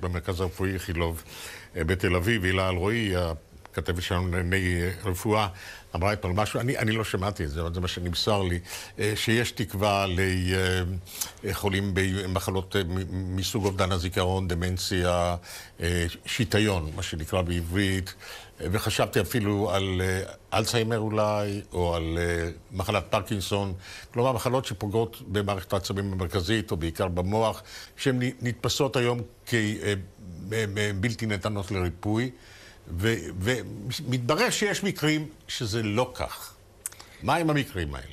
במרכז הרפואי איכילוב אה, בתל אביב, הילה אלרועי, הכתבת שלנו לענייני אה, רפואה, אמרה אתמול משהו, אני, אני לא שמעתי את זה, אבל זה מה שנמסר לי, אה, שיש תקווה לחולים במחלות מסוג אובדן הזיכרון, דמנציה, שיטיון, מה שנקרא בעברית, וחשבתי אפילו על אלצהיימר אולי, או על מחלת פרקינסון, כלומר מחלות שפוגעות במערכת העצבים המרכזית, או בעיקר במוח, שהן נתפסות היום כבלתי ניתנות לריפוי. ומתברר שיש מקרים שזה לא כך. מה עם המקרים האלה?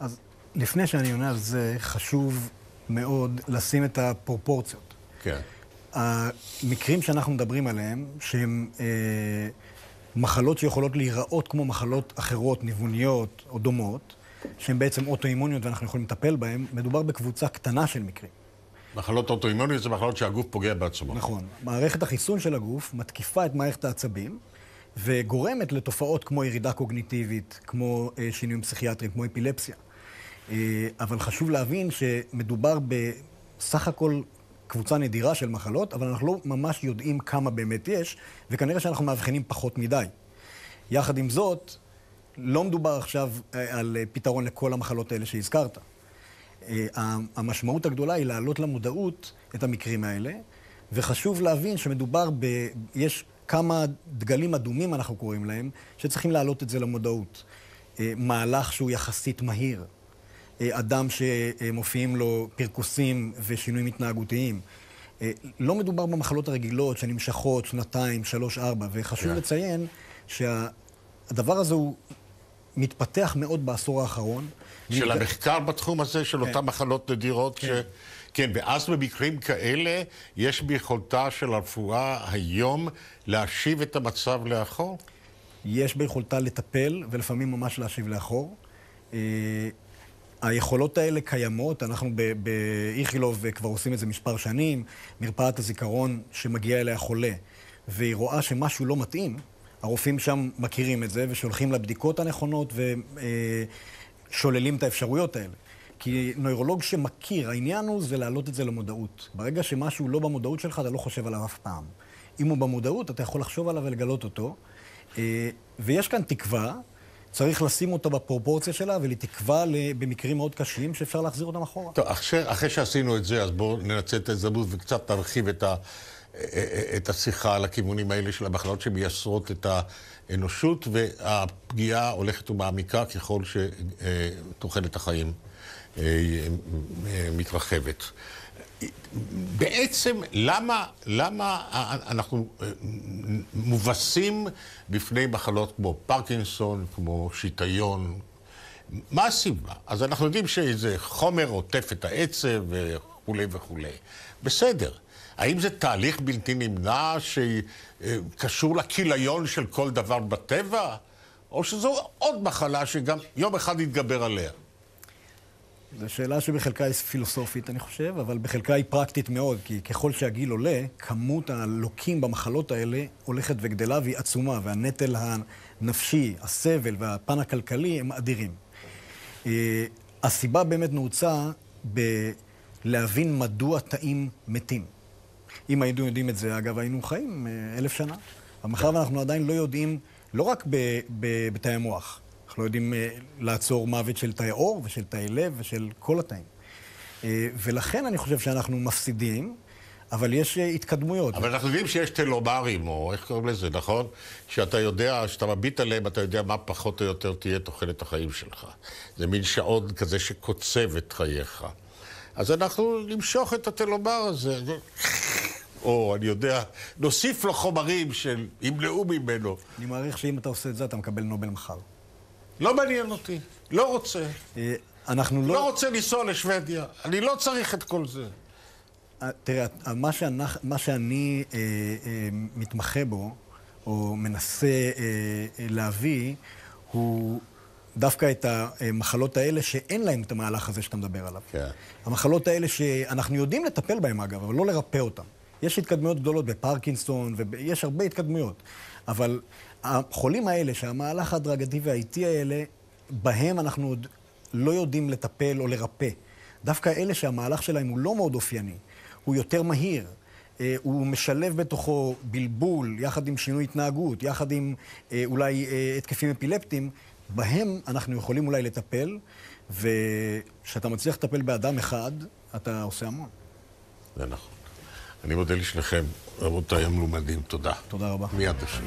אז לפני שאני עונה על זה, חשוב מאוד לשים את הפרופורציות. כן. המקרים שאנחנו מדברים עליהם, שהם אה, מחלות שיכולות להיראות כמו מחלות אחרות, ניווניות או דומות, שהן בעצם אוטואימוניות ואנחנו יכולים לטפל בהן, מדובר בקבוצה קטנה של מקרים. מחלות אוטואימוניות זה מחלות שהגוף פוגע בעצמו. נכון. מערכת החיסון של הגוף מתקיפה את מערכת העצבים וגורמת לתופעות כמו ירידה קוגניטיבית, כמו אה, שינויים פסיכיאטריים, כמו אפילפסיה. אה, אבל חשוב להבין שמדובר בסך הכל קבוצה נדירה של מחלות, אבל אנחנו לא ממש יודעים כמה באמת יש, וכנראה שאנחנו מאבחנים פחות מדי. יחד עם זאת, לא מדובר עכשיו אה, על פתרון לכל המחלות האלה שהזכרת. אה, המשמעות הגדולה היא להעלות למודעות את המקרים האלה, וחשוב להבין שמדובר ב... יש כמה דגלים אדומים, אנחנו קוראים להם, שצריכים להעלות את זה למודעות. אה, מהלך שהוא יחסית מהיר. אה, אדם שמופיעים לו פרכוסים ושינויים התנהגותיים. לא מדובר במחלות הרגילות שנמשכות שנתיים, שלוש, ארבע, וחשוב yeah. כן. לציין שהדבר הזה הוא מתפתח מאוד בעשור האחרון. של המחקר בתחום הזה, של אותן כן. מחלות נדירות ש... כן. כן, ואז במקרים כאלה, יש ביכולתה של הרפואה היום להשיב את המצב לאחור? יש ביכולתה לטפל, ולפעמים ממש להשיב לאחור. אה, היכולות האלה קיימות, אנחנו באיכילוב כבר עושים את זה מספר שנים, מרפאת הזיכרון שמגיע אליה חולה, והיא רואה שמשהו לא מתאים, הרופאים שם מכירים את זה ושולחים לבדיקות הנכונות ושוללים את האפשרויות האלה. כי נוירולוג שמכיר, העניין הוא זה להעלות את זה למודעות. ברגע שמשהו לא במודעות שלך, אתה לא חושב עליו אף פעם. אם הוא במודעות, אתה יכול לחשוב עליו ולגלות אותו. אה, ויש כאן תקווה, צריך לשים אותה בפרופורציה שלה, ולתקווה במקרים מאוד קשים שאפשר להחזיר אותם אחורה. טוב, אחרי, אחרי שעשינו את זה, אז בואו ננצל את ההזדמנות וקצת נרחיב את ה... את השיחה על הכיוונים האלה של המחלות שמייסרות את האנושות, והפגיעה הולכת ומעמיקה ככל שתוחלת החיים אה, אה, מתרחבת. בעצם, למה, למה אנחנו אה, מובסים בפני מחלות כמו פרקינסון, כמו שיטיון? מה הסיבה? אז אנחנו יודעים שזה חומר עוטף את העצב וכולי וכולי. בסדר. האם זה תהליך בלתי נמנע שקשור לכיליון של כל דבר בטבע? או שזו עוד מחלה שגם יום אחד יתגבר עליה? זו שאלה שבחלקה היא פילוסופית, אני חושב, אבל בחלקה היא פרקטית מאוד, כי ככל שהגיל עולה, כמות הלוקים במחלות האלה הולכת וגדלה והיא עצומה, והנטל הנפשי, הסבל והפן הכלכלי הם אדירים. אה, הסיבה באמת נעוצה בלהבין מדוע תאים מתים. אם היינו יודעים את זה, אגב, היינו חיים אה, אלף שנה. אבל מאחר ואנחנו עדיין לא יודעים, לא רק בתאי המוח, אנחנו לא יודעים אה, לעצור מוות של תאי עור ושל תאי לב ושל כל התאים. אה, ולכן אני חושב שאנחנו מפסידים, אבל יש התקדמויות. אבל אנחנו יודעים שיש טלומרים, או איך קוראים לזה, נכון? שאתה יודע, שאתה מביט עליהם, אתה יודע מה פחות או יותר תהיה תוחלת החיים שלך. זה מין שעון כזה שקוצב את חייך. אז אנחנו נמשוך את הטלומר הזה. או, אני יודע, נוסיף לו חומרים שימנעו ממנו. אני מעריך שאם אתה עושה את זה, אתה מקבל נובל מחר. לא מעניין אותי, לא רוצה. אה, אנחנו לא... לא רוצה לנסוע לשוודיה, אני לא צריך את כל זה. אה, תראה, מה, שאנח, מה שאני אה, אה, מתמחה בו, או מנסה אה, אה, להביא, הוא דווקא את המחלות האלה שאין להן את המהלך הזה שאתה מדבר עליו. כן. המחלות האלה שאנחנו יודעים לטפל בהן, אגב, אבל לא לרפא אותן. יש התקדמויות גדולות בפרקינסון, ויש הרבה התקדמויות. אבל החולים האלה, שהמהלך ההדרגתי והאיטי האלה, בהם אנחנו עוד לא יודעים לטפל או לרפא. דווקא אלה שהמהלך שלהם הוא לא מאוד אופייני, הוא יותר מהיר, אה, הוא משלב בתוכו בלבול, יחד עם שינוי התנהגות, יחד עם אה, אולי אה, התקפים אפילפטיים, בהם אנחנו יכולים אולי לטפל, וכשאתה מצליח לטפל באדם אחד, אתה עושה המון. זה נכון. אני מודה לשניכם, רבותיי המלומדים, תודה. תודה רבה. מיד נשוב.